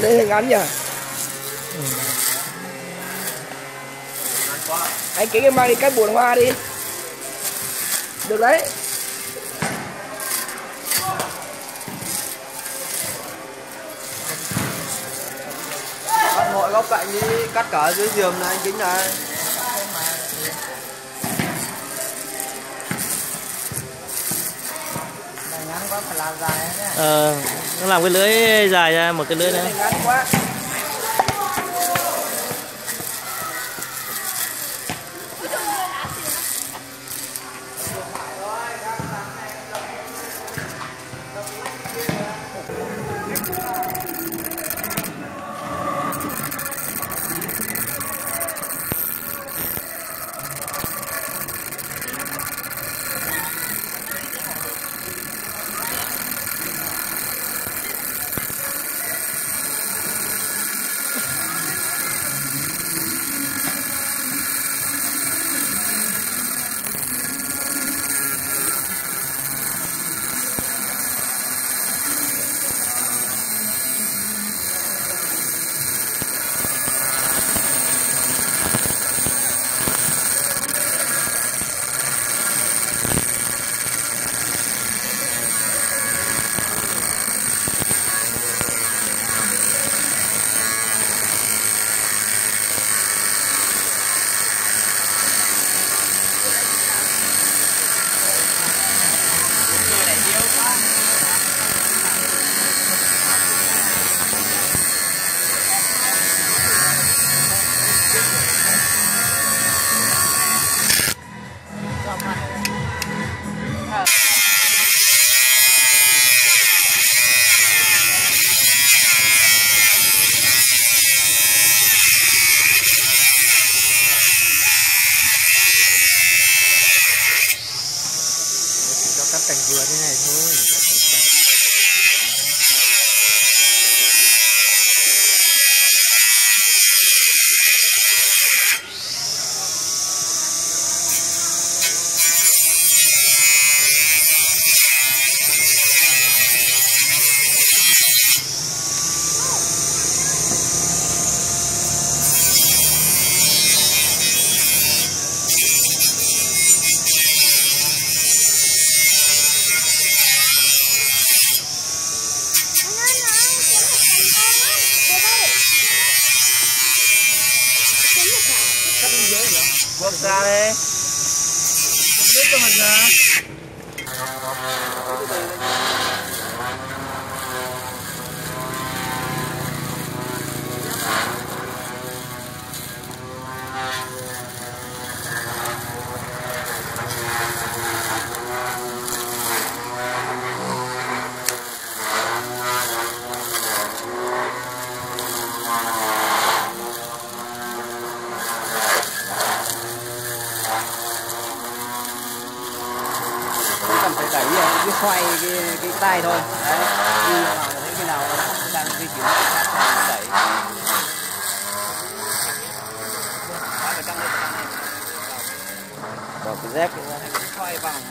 đây, hình ảnh nhỉ anh kỹ cái mang đi, cắt buồn hoa đi. Được đấy. Cắt mọi góc cạnh đi, cắt cả dưới giường này, anh kính này. Ngắn quá phải làm dài nhé ờ nó làm cái lưới dài ra một cái lưới nữa แต่งตัวได้ไงทุน Box આવે શું તો મજા cần phải đẩy ờ, cái xoay cái cái tay thôi. Đấy. Đi vào thấy cái nào đang di chuyển thì đẩy. Bỏ cái dép. Xoay vòng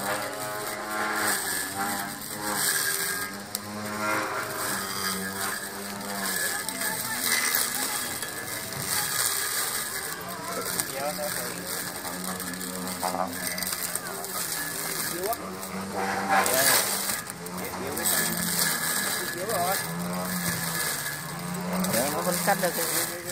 nó vẫn cắt được cái-